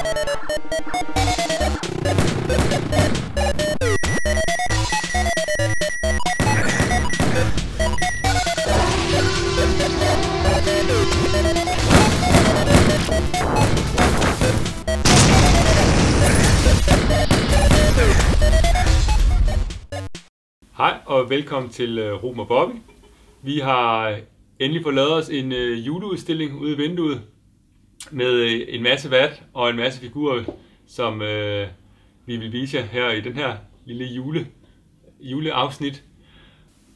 Hej og velkommen til øh, Rom og Bobby. Vi har øh, endelig fået lavet os en øh, juleudstilling ude i vinduet med øh, en masse vat og en masse figurer, som øh, vi vil vise jer her i den her lille jule, juleafsnit.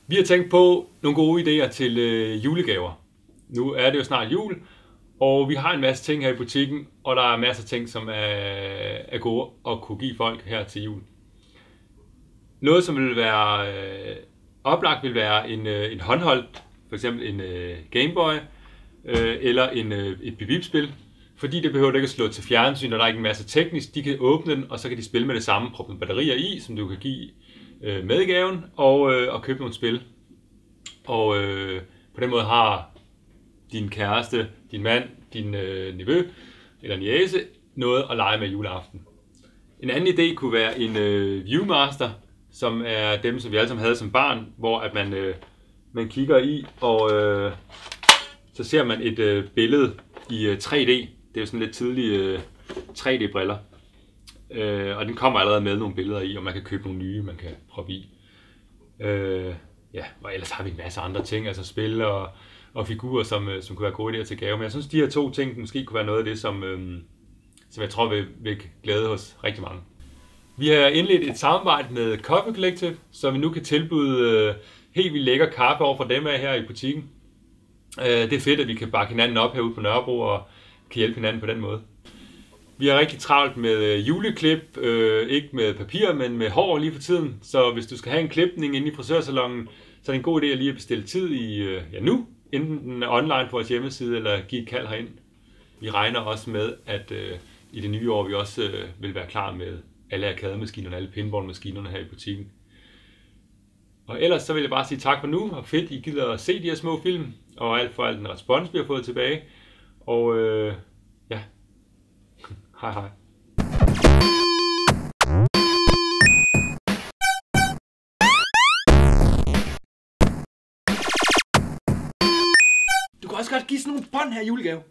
Vi har tænkt på nogle gode idéer til øh, julegaver. Nu er det jo snart jul, og vi har en masse ting her i butikken, og der er masser af ting, som er, er gode at kunne give folk her til jul. Noget, som vil være øh, oplagt, vil være en, øh, en håndholdt, for eksempel en øh, Gameboy, øh, eller en, øh, et bibibspil, fordi det behøver du ikke at slå til fjernsyn, og der er ikke en masse teknisk. De kan åbne den, og så kan de spille med det samme, proppe batterier i, som du kan give øh, med i gaven, og, øh, og købe nogle spil. Og øh, på den måde har din kæreste, din mand, din øh, nevø eller niece noget at lege med juleaften. En anden idé kunne være en øh, Viewmaster, som er dem, som vi alle sammen havde som barn, hvor at man, øh, man kigger i, og øh, så ser man et øh, billede i øh, 3D. Det er jo sådan lidt tidlige øh, 3D-briller. Øh, og den kommer allerede med nogle billeder i, og man kan købe nogle nye, man kan proppe i. Øh, ja, og ellers har vi en masse andre ting, altså spil og, og figurer, som, øh, som kunne være gode idéer til gave. Men jeg synes, de her to ting måske kunne være noget af det, som, øh, som jeg tror vil, vil glæde hos rigtig mange. Vi har indledt et samarbejde med Coffee Collective, så vi nu kan tilbyde øh, helt vildt lækker kaffe over for dem af her i butikken. Øh, det er fedt, at vi kan bakke hinanden op herude på Nørrebro og kan hjælpe hinanden på den måde. Vi har rigtig travlt med øh, juleklip, øh, ikke med papir, men med hår lige for tiden. Så hvis du skal have en klipning inde i frisørsalongen, så er det en god idé at lige at bestille tid i øh, ja, nu, enten online på vores hjemmeside eller give et kald herind. Vi regner også med, at øh, i det nye år vi også øh, vil være klar med alle arcade-maskinerne, alle pinball-maskinerne her i butikken. Og ellers så vil jeg bare sige tak for nu, og fedt, I gider at se de her små film, og alt for alt den respons, vi har fået tilbage. Og øh, ja, hej hej. Du kan også godt give sådan nogle bånd her i julegave.